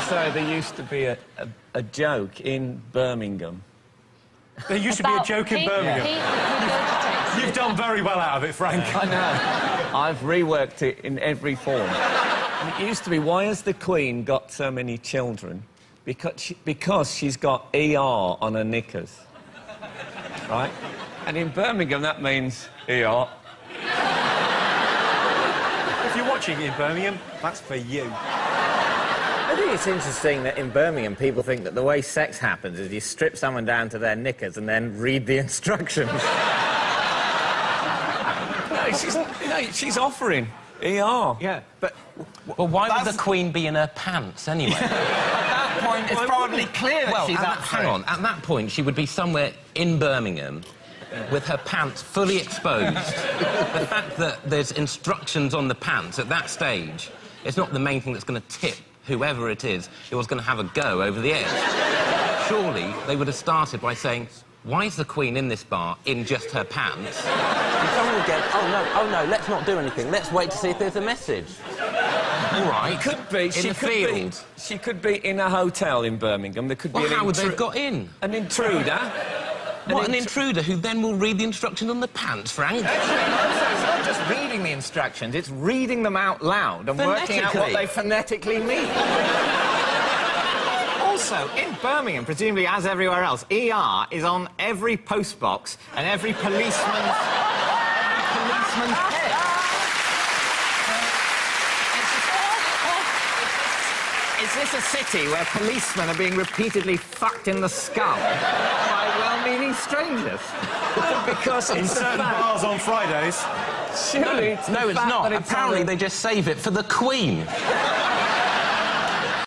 to say there used to be a, a, a joke in Birmingham. There used to be a joke in Birmingham. Pete regurgitates You've done very well out of it, Frank. I know. I've reworked it in every form. And it used to be, why has the Queen got so many children? Because, she, because she's got ER on her knickers. Right? And in Birmingham, that means ER. If you're watching in Birmingham, that's for you. I think it's interesting that in Birmingham people think that the way sex happens is you strip someone down to their knickers and then read the instructions. No, she's, no, she's offering ER. yeah, but Well, why would the Queen be in her pants anyway? at that point it's probably clear that well, she's at up that, hang on. At that point, she would be somewhere in Birmingham with her pants fully exposed. the fact that there's instructions on the pants at that stage it's not the main thing that's going to tip whoever it is who was going to have a go over the edge. Surely they would have started by saying, why is the Queen in this bar in just her pants? Someone would go, oh no, oh no, let's not do anything. Let's wait to see if there's a message. All right. Could be. In she the could field. Be, she could be in a hotel in Birmingham. There could be Well, an how would they have got in? An intruder. What, an intru- intruder who then will read the instructions on the pants, Frank? It's not just reading the instructions, it's reading them out loud and working out what they phonetically mean. also, in Birmingham, presumably as everywhere else, ER is on every postbox and every policeman's, policeman's head. Is this a city where policemen are being repeatedly fucked in the skull strangers? because In certain fact. bars on Fridays, Surely it's No, it's not. it's Apparently, they just save it for the Queen.